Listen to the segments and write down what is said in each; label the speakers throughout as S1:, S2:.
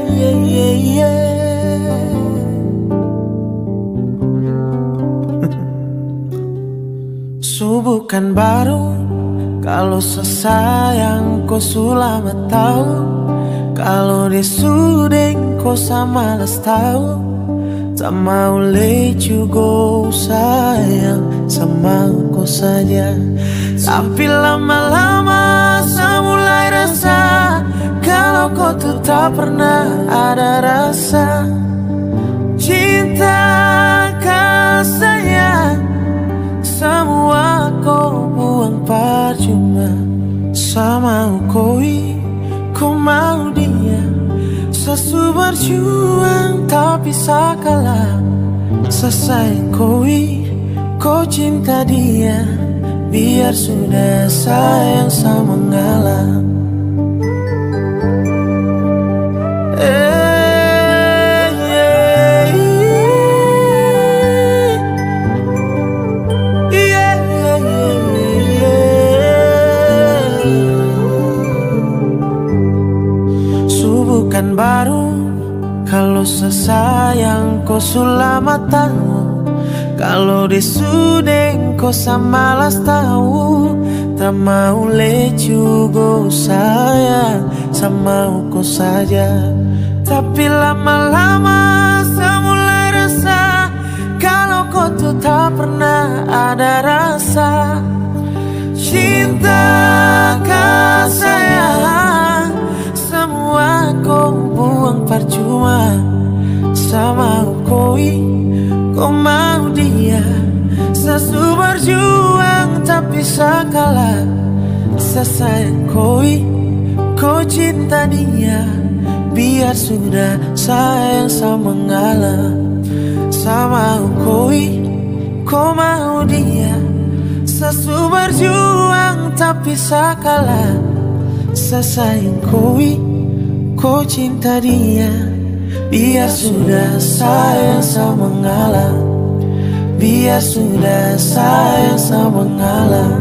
S1: Bukan. Subuh kan baru Kalau sesayang kau sulama tahu Kalau disuding kau sama les tahu Tak mau let you go sayang Sama kau saja Tapi lama-lama saya mulai rasa kalau kau tuh tak pernah ada rasa Cinta kasih semua kau buang percuma Sama koi. Kau mau dia Sesu berjuang tapi sakala Selesai koi kau cinta dia. Biar sudah sayang sama ngalah baru. Kalau sesayang kau sulama tahu Kalau disudeng kau sama las tahu. Tak mau lecu go sayang. Sama kau saja. Tapi lama-lama Kau mau dia? Sesu berjuang tapi Sesayang koi Kau cinta dia. Biar sudah sayang sama ngalah Sama koi Kau mau dia? Sesu berjuang tapi sakala Sesayang koi Kau cinta dia Biar sudah sayang sama mengalah Biar sudah sayang sama mengalah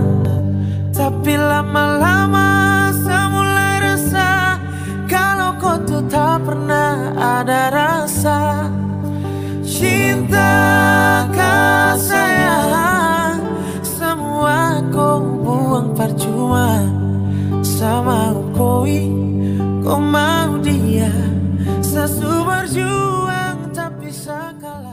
S1: Tapi lama-lama saya mulai resah Kalau kau tuh tak pernah ada rasa. Cinta kan sayang Semua kau buang percuma. Sama kau, kau mau dia. Sesu berjuang tapi sekali